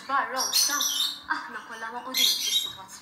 żbarra u sa. Aħna kollha maqudin fis-sitwazzjoni. U